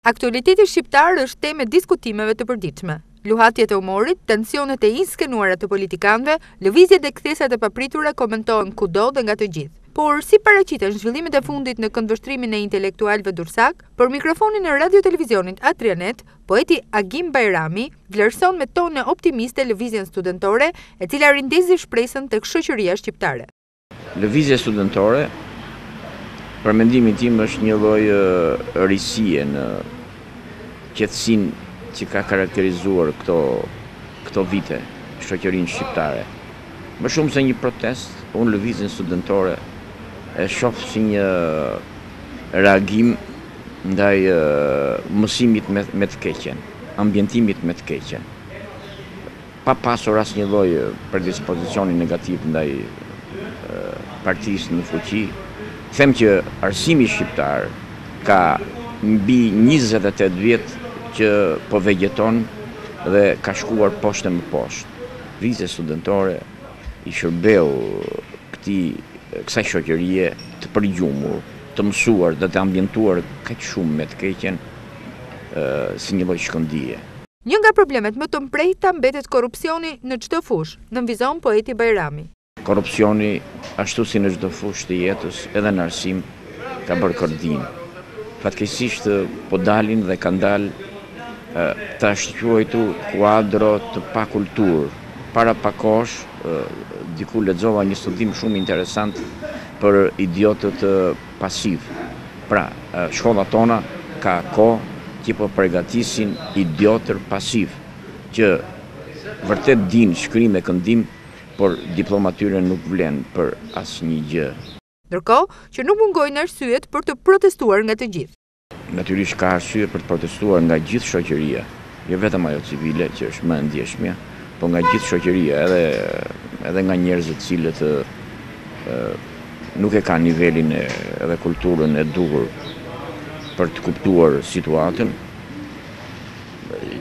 Aktualiteti shqiptar është temë e diskutimeve të përditshme. Luhatjet e humorit, tensionet e inskenuara të politikanëve, lëvizjet dhe kthesat e papritura komentohen kudo dhe nga të gjithë. Por, si paraqiten zhvillimet e fundit në këndvështrimin e intelektualëve durrsakë? Për mikrofonin e Radio Televizionit Adrianet, poeti Agim Bajrami vlerëson me tone optimiste lëvizjen studentore, e cila rindezi shpresën tek shoqëria shqiptare. Lëvizja studentore, për mendimin tim, është një lloj risie në qetësinë që ka karakterizuar këto këto vite shoqërinë shqiptare. Më shumë se një protestë, unë lëvizjen studentore e shoh si një reagim ndaj mësimit me të keqen, ambientimit me të keqen. pa pasur asnjë lloj predispozicioni negativ ndaj partisë në fuqi, them që arsimi shqiptar ka mbi njëzet e tetë vjet që po vegjeton dhe ka shkuar poshtë e më poshtë. Lëvizja studentore i shërbeu këtij kësaj shoqërie të përgjumur, të mësuar dhe të ambientuar kaq shumë me të keqen si një lloj shkëndije. Një nga problemet më të mprehta mbetet korrupsioni në çdo fushë, nënvizon poeti Bajrami. Korrupsioni, ashtu si në çdo fushë të jetës, edhe në arsim, ka bërë kërdinë. Fatkeqësisht po dalin dhe kanë dalë të ashtuquajtur kuadro të pakulturë. Para pak kohësh, diku lexova një studim shumë interesant për idiotët, pasiv pra shkollat tona ka kohë që po pregatisin idiotër pasiv që vërtet dinë shkrim e këndim por diploma e tyre nuk vlen për asnjë gjë. Ndërkohë që nuk mungojnë arsyet për të protestuar nga të gjithë. Natyrisht ka arsye për të protestuar nga gjithë shoqëria, jo vetëm ajo civile që është më e ndjeshmja, por nga gjithë shoqëria, edhe edhe nga njerëzit të cilët nuk e kanë nivelin edhe kulturën e duhur për të kuptuar situatën.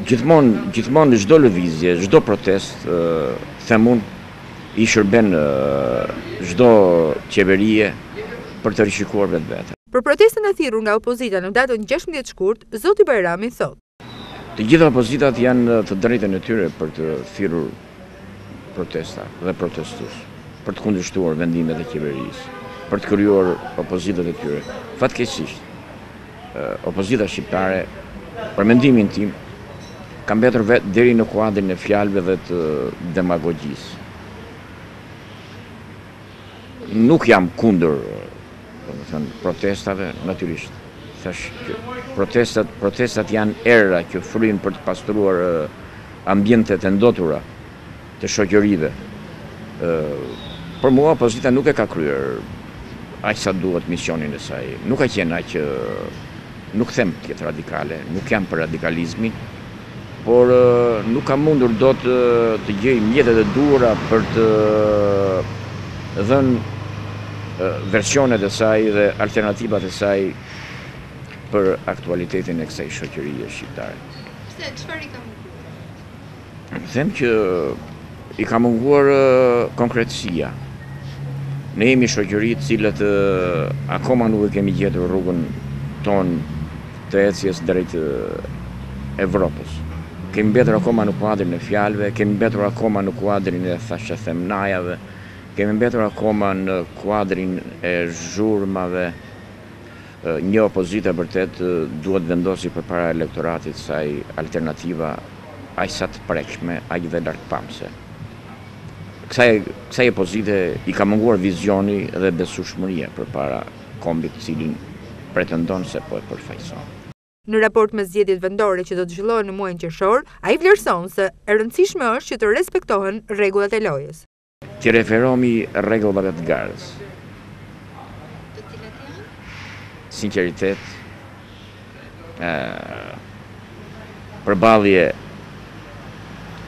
Gjithmonë, gjithmonë çdo lëvizje, çdo protestë, them unë, i shërben çdo qeverie për të rishikuar vetveten. Për protestën e thirrur nga opozita në datën gjashtëmbëdhjetë shkurt, zoti Bajrami thotë. Të gjitha opozitat janë në të drejtën e tyre për të thirrur protesta dhe protestues, për të kundërshtuar vendimet e qeverisë, për të krijuar opozitat e tyre. Fatkeqësisht, opozita shqiptare, për mendimin tim, ka mbetur vetë deri në kuadrin e fjalëve dhe të demagogjisë. Nuk jam kundër Domethënë protestave natyrisht. Thash protestat, protestat janë erëra që fryjnë për të pastruar ambjentet e ndotura të shoqërive. Për mua opozita nuk e ka kryer aq sa duhet misionin e saj. Nuk ka qenë aq nuk them të jetë radikale, nuk jam për radikalizmin, Por nuk ka mundur dot të gjejë mjetet e duhura për të dhënë versionet e saj dhe alternativat e saj për aktualitetin e kësaj shoqërie shqiptare. Pse, çfarë i ka munguar? Them që I ka munguar konkretësia. Ne jemi shoqëri të cilët akoma nuk e kemi gjetur rrugën tonë të ecjes drejt Evropës. Kemi mbetur akoma në kuadrin e fjalëve, kemi mbetur akoma në kuadrin e thashethemnajave, kemi mbetur akoma në kuadrin e zhurmave Një opozitë e vërtetë duhet të vendosë përpara elektoratit të saj alternativa aq sa të prekshme, aq dhe largpamëse. Kësaj kësaj opozite i ka munguar vizioni dhe besueshmëria përpara kombit të cilin pretendon se po e përfaqëson. Në raport me zgjedhjet vendore që do të zhvillohen në muajin qershor, ai vlerëson se e rëndësishme është që të respektohen rregullat e lojës. T'i referohemi rregullave të garës. Të cilat janë? Sinqeritet, përballje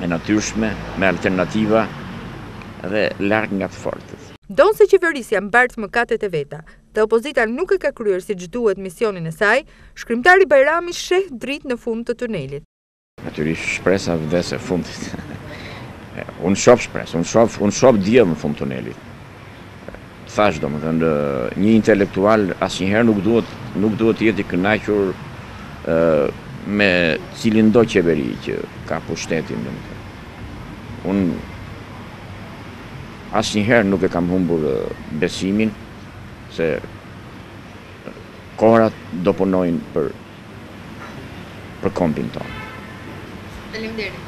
e natyrshme me alternativa dhe larg nga të fortët. Ndonëse qeverisja mbart mëkatet e veta dhe opozita nuk e ka kryer siç duhet misionin e saj, shkrimtari Bajrami sheh dritë në fund të tunelit. Natyrisht shpresa vdes e fundit. Unë shof shpresë, unë shof, unë shof diell në fund tunelit. Thash domethënë një intelektual asnjëherë nuk duhet nuk duhet të jetë i kënaqur me cilëndo qeveri që ka pushtetin domethënë. Unë asnjëherë nuk e kam humbur besimin se kohërat do punojnë për për kombin tonë. Faleminderit.